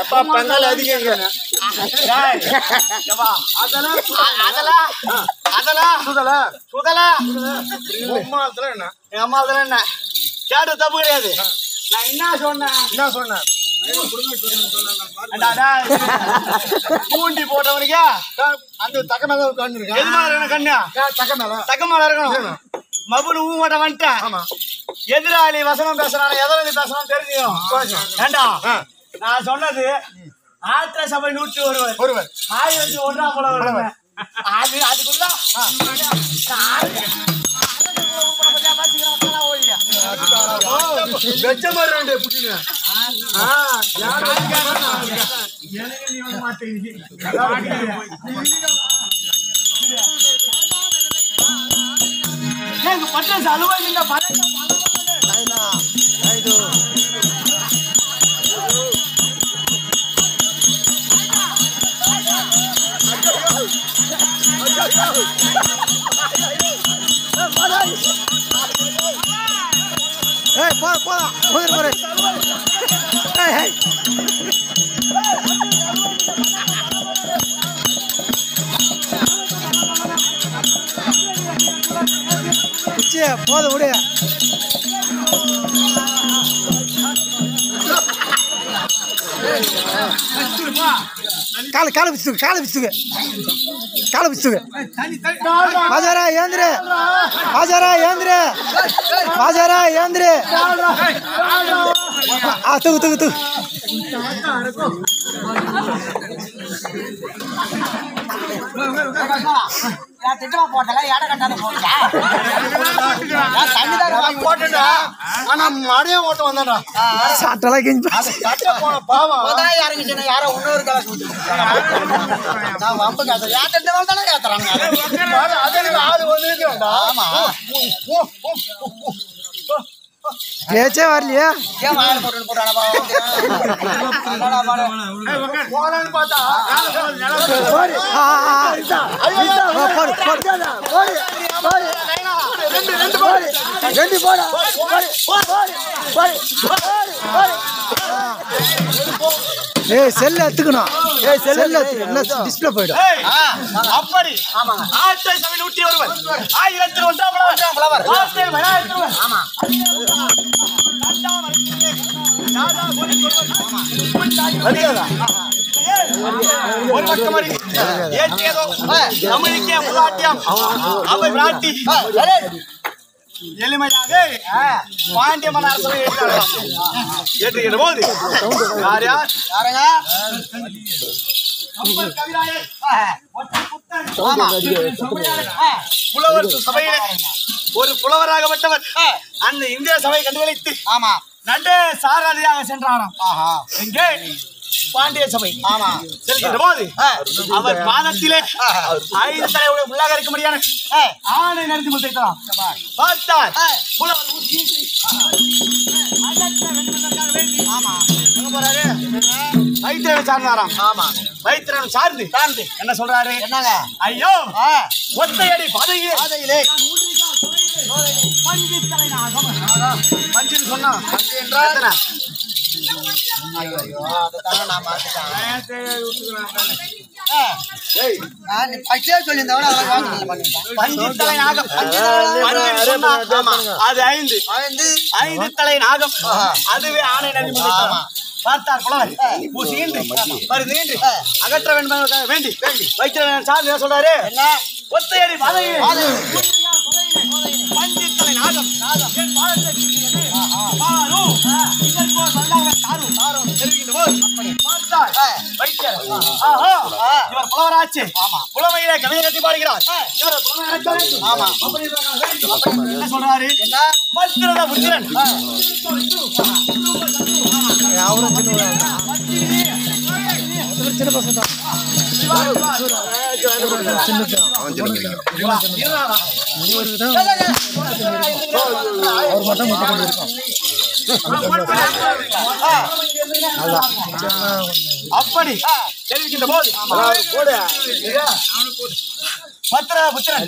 எப்பா பெங்கால் அதிகங்க அதெல்லாம் அதெல்லாம் சுதலா சுதலா உம்மாத்துல என்ன எங்க அம்மா அதெல்லாம் என்ன? கேட்டு தப்பு கிடையாது. நான் என்ன சொன்னேன்? என்ன சொன்ன அடா, அடா, பூண்டி போட்டவனுக்கு அந்த தக்க மேல கண்ணு இருக்கா? எது மாதிரி இருக்கணும் கண்ணு? தக்க மேல. தக்க மேல இருக்கணும். மபுனு ஊ மாட்ட வந்துட்டேன். எதிராளி வசனம் பேசுறான் எதிராளி பேசணும் தெரிஞ்சுக்கணும். ஏண்டா? நான் சொன்னது ஆத்திர சபை நூற்றி ஒருவர். ஒருவர். ஆயிரத்தி ஒன்றாம் போல வருவேன் அது அதுக்குள்ள வெச்ச மாதிரி இந்த பழக்கம் ஏய் போரு போ போயிரு போயிரு ஏய் ஏய் பிச்சி கால கால பிச்சுக்கு கால பிச்சுக்கு கால பிச்சுக்கு பாஜாரா ஏந்திரு பாஜாரா ஏந்திரு பாஜாரா ஏந்திரு ஆ தூக்கு தூக்கு தூக்கு திட்டமா போட்டல எடை கட்டாத போட்டா போட்டுட்டா ஆனா மழையும் ஓட்ட வந்தாடா சாட்டெல்லாம் கிஞ்சி அது கட்ட போன பாவம் முதல்ல இறங்கிச்சுன்னா யாரோ இன்னொரு கலர் நான் வம்பு காசு ஏத்தட்டு வந்தாலும் ஏத்துறாங்க பாரு, அது எனக்கு ஆளு வந்து வந்தான்டா ஆமா. ஓ, ஓ, ஓ, ஓ, ஓ. பேச்சே வரலையா போலான்னு பார்த்தா ரெண்டு ரெண்டு போடு ரெண்டு போடா போடு போடு போடு போடு ஏய் செல்ல எடுத்துக்கணும். ஏய் செல்ல எடுத்துக்கணும். டிஸ்ப்ளே போயிடும். அப்படி. ஆற்றை சபையில் ஊட்டிய ஒருவர். ஆயிரத்தில் ஒன்றாம் புலவர். ஒன்றாம் புலவர். ஆற்றை வராயிரத்தில் ஒருவர். ஆமா. ஒரு பக்கம். ஏற்றியதோ தமிழுக்கே முலாட்டியம். அவை விராட்டி எளிமையாக பாண்டிய மன்ன அரசவை ஏற்றினார்களாம். ஏற்றுகிற போது. யார் யாருங்க? புலவர் சபையிலே ஒரு புலவராகப்பட்டவர். அந்த இந்திய சபை கண்டுகளித்து ஆமா. நன்றே சாரதியாக சென்றாராம். எங்கே? பாண்டிய சபை. ஆமா. செல்கின்ற போது. அவர் பாதத்திலே ஐந்து தலையுடைய உள்ளாக இருக்க முடியாது. ஆணை நடத்தி முடித்தாராம் பார்த்தார் புலவர் ஆமா. எங்க போறாரு? வைத்திரனை சார்ந்தாராம். ஆமா. வைத்திரன் சார்ந்து. சார்ந்து. என்ன சொல்றாரு? என்னங்க? ஐயோ ஒத்தையடி பதவியே பாதையிலே. பஞ்சு தலை நாகம் பஞ்சுன்னு சொன்னா அது ஐந்து ஐந்து தலை நாகம் அதுவே ஆணை பார்த்தார் புலவர் பூசி ஈன்று அகற்ற வேண்டும் வேண்டி வேண்டி வைக்கிற சார்ந்து என்ன சொல்றாரு ஒத்தையடி பதவி பாதை. பஞ்சு தலை நாகம் என் பாதத்தை கீறியது. பாரு. இதற்கோர் வல்லாளர் தாரு. தெரிவிக்கின்ற போது பார்த்தார் ஆ. வைத்தியர். ஆஹா. ஆ. இவர் புலவராச்சு ஆமா. புலமையிலே கவிதை கட்டி பாடுகிறார் இவர் ஆமா. என்ன சொல்றாரு என்ன பத்திரத புத்திரன் அவரும் சின்ன பசங்க அவர் மட்டும் முட்டை கொண்டு இருக்கோம் அப்படி தெரிவிக்கின்ற போது பத்திர புத்திரன்.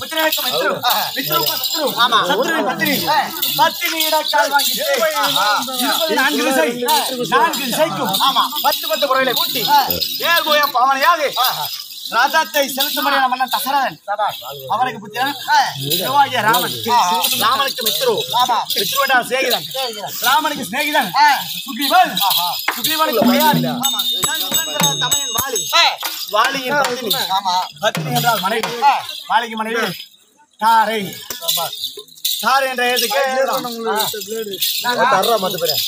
புத்திரனுக்கு மித்ரு மித்ருக்கு சத்ரு. ஆமா. சத்ருவின் பத்தினி. பத்தினி இடக்கால் வாங்கி இருபது நான்கு திசை நான்கு திசைக்கும் ஆமா. பத்து பத்து முறையில கூட்டி. ஏர் போய பாவனையாக ரதத்தை செலுத்தும்படியான மன்னன் தசரதன். அவனுக்கு புத்திரன். ராமன். ராமனுக்கு மித்ரு. ஆமா. மித்ருவிட சிநேகிதன். ராமனுக்கு சிநேகிதன். சுக்ரீவன் சுக்ரீவனுக்கு வாலியின் பத்தினி. ஆமா. பத்னி என்றால் மனைவி. மாளிகை மனைவி. தாரை. தாரை என்ற எழுத்துக்கு தர்றா மத்த பேரு?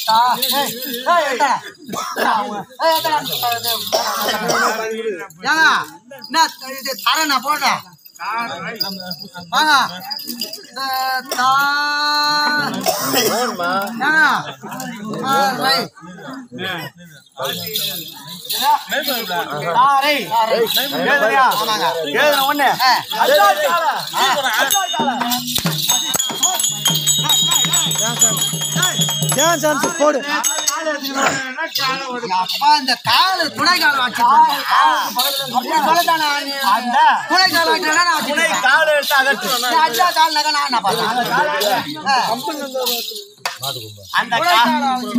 தரேன் போடுறேன் வாங்க. இந்த தா- ஏங்க, ஆ, ரைட். தாரை எழுதுறியா எழுதுன ஒண்ணு அல்லாஹ் தாலா. அல்லாஹ் தாலா. டான்ஸ் டான்ஸ் போடு அப்பா, இந்த காலு துணை கால் வச்சிருக்கேன் அப்படியே சொல்லத்தானே நீ? அந்த துணை கால் வைக்கிறேன்னா நான் துணை அந்த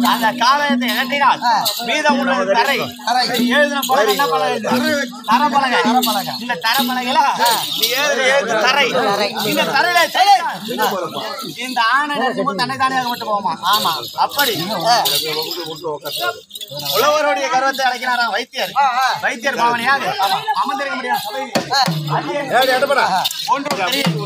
அந்த காலத்தை இழந்தினால் மீதம் உள்ளது தரை. எழுதின பலகை என்ன பலகை இது? தரப்பலகை. இந்த தரப்பலகையில நீ எழுதுற எழுத்து தரை. இந்த தரையில இந்த ஆணை தன்னை தானே விட்டு போமா ஆமா. அப்படி. உழவருடைய கர்வத்தை அழைக்கிறாராம் வைத்தியர். வைத்தியர் பாவனையாக அமர்ந்திருக்க முடியாது. ஒன்றும் தெரியும்